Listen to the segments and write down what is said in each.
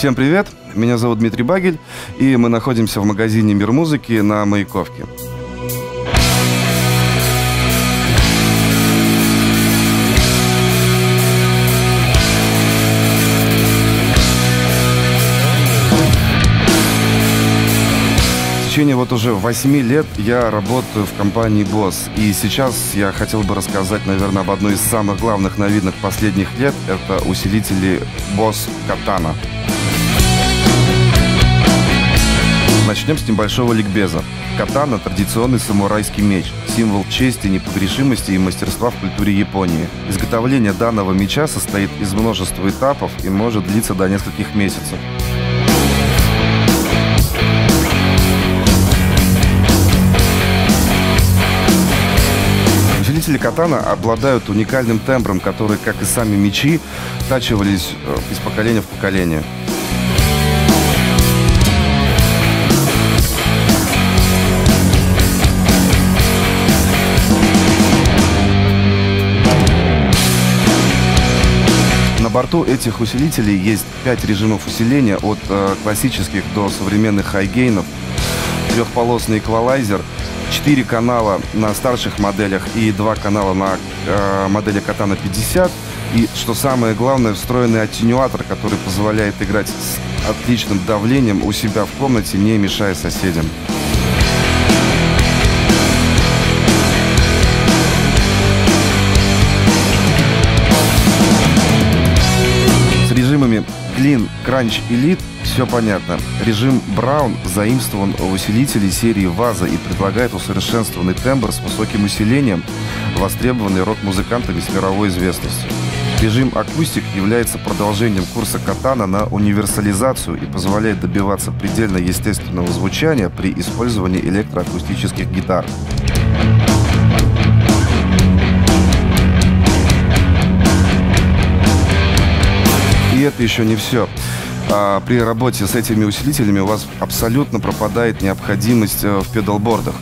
Всем привет, меня зовут Дмитрий Багель, и мы находимся в магазине «Мир музыки» на Маяковке. В течение вот уже 8 лет я работаю в компании Boss. И сейчас я хотел бы рассказать, наверное, об одной из самых главных новинок последних лет. Это усилители Boss Katana. Начнем с небольшого ликбеза. Катана – традиционный самурайский меч, символ чести, непогрешимости и мастерства в культуре Японии. Изготовление данного меча состоит из множества этапов и может длиться до нескольких месяцев. Усилители катана обладают уникальным тембром, который, как и сами мечи, тачивались э, из поколения в поколение. Борту этих усилителей есть 5 режимов усиления от э, классических до современных хайгейнов, трехполосный эквалайзер, 4 канала на старших моделях и 2 канала на э, модели Katana 50. И, что самое главное, встроенный аттенюатор, который позволяет играть с отличным давлением у себя в комнате, не мешая соседям. Режимами Clean, Crunch, Elite все понятно. Режим Brown заимствован у усилителей серии Ваза и предлагает усовершенствованный тембр с высоким усилением, востребованный рок-музыкантами с мировой известностью. Режим акустик является продолжением курса Катана на универсализацию и позволяет добиваться предельно естественного звучания при использовании электроакустических гитар. Это еще не все. А, при работе с этими усилителями у вас абсолютно пропадает необходимость э, в педалбордах.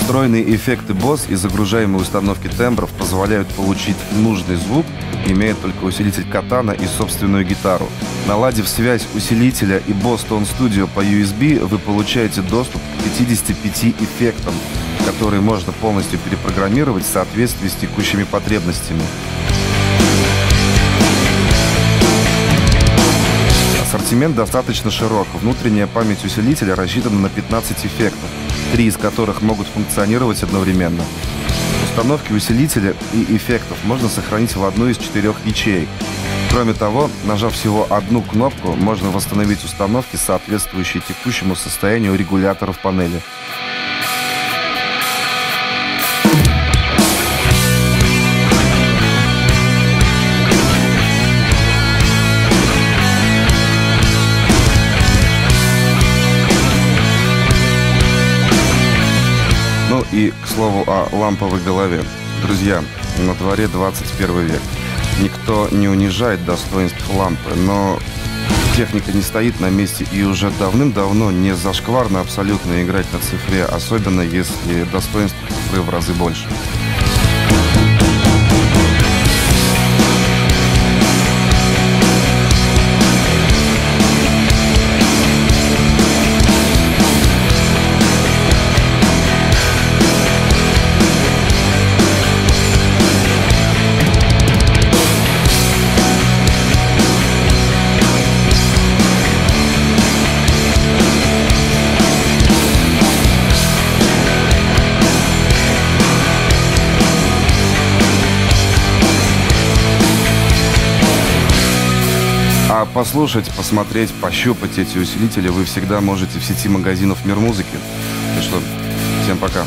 Встроенные эффекты BOSS и загружаемые установки тембров позволяют получить нужный звук, имея только усилитель катана и собственную гитару. Наладив связь усилителя и BOSS Tone Studio по USB, вы получаете доступ к 55 эффектам, которые можно полностью перепрограммировать в соответствии с текущими потребностями. Ассортимент достаточно широк. Внутренняя память усилителя рассчитана на 15 эффектов, три из которых могут функционировать одновременно. Установки усилителя и эффектов можно сохранить в одну из четырех ячеек. Кроме того, нажав всего одну кнопку, можно восстановить установки, соответствующие текущему состоянию регуляторов панели. Слову, о ламповой голове. Друзья, на дворе 21 век. Никто не унижает достоинств лампы, но техника не стоит на месте и уже давным-давно не зашкварно абсолютно играть на цифре, особенно если достоинств в разы больше. Послушать, посмотреть, пощупать эти усилители вы всегда можете в сети магазинов «Мир музыки». Ну что, всем пока.